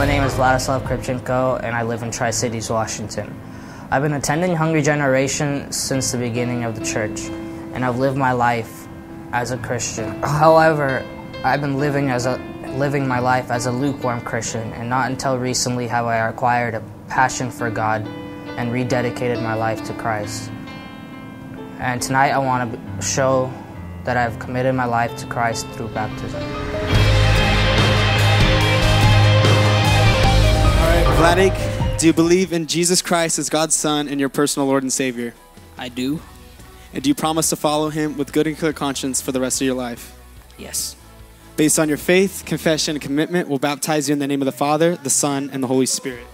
Vladislav Khripchenko, and I live in Tri Cities, Washington. I've been attending Hungry Generation since the beginning of the church, and I've lived my life as a Christian. However, I've been living as a living my life as a lukewarm Christian, and not until recently have I acquired a passion for God and rededicated my life to Christ. And tonight I want to show that I've committed my life to Christ through baptism. Vladik, do you believe in Jesus Christ as God's Son and your personal Lord and Savior? I do. And do you promise to follow Him with good and clear conscience for the rest of your life? Yes. Based on your faith, confession, and commitment, we'll baptize you in the name of the Father, the Son, and the Holy Spirit.